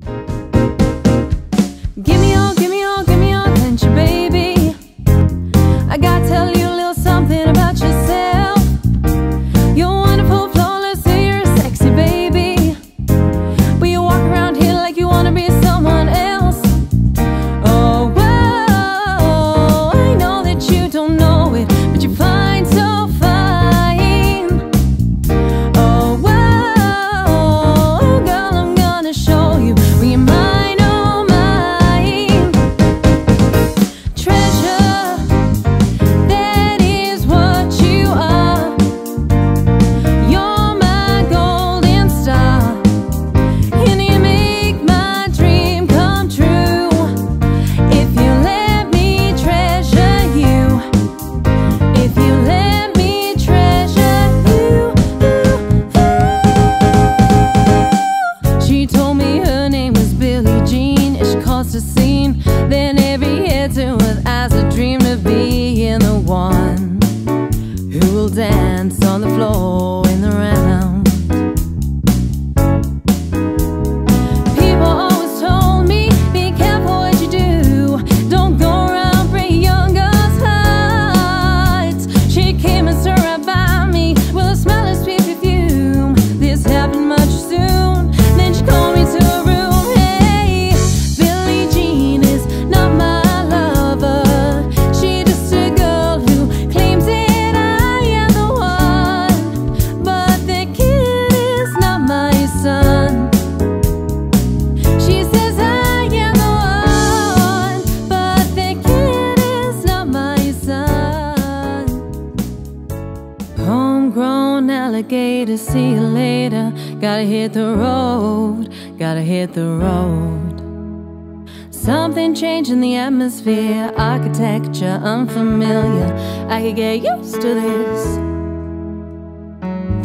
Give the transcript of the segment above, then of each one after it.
Bye. Alligator, see you later. Gotta hit the road, gotta hit the road. Something changed in the atmosphere, architecture unfamiliar. I could get used to this.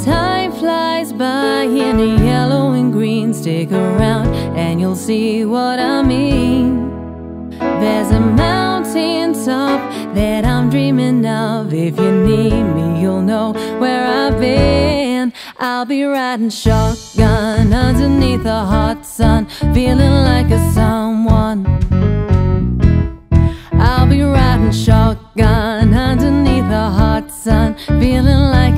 Time flies by in a yellow and green. Stick around and you'll see what I mean. There's a mountain top that I'm dreaming of. If you need me, you'll know where I've been. I'll be riding shotgun underneath the hot sun, feeling like a someone. I'll be riding shotgun underneath the hot sun, feeling like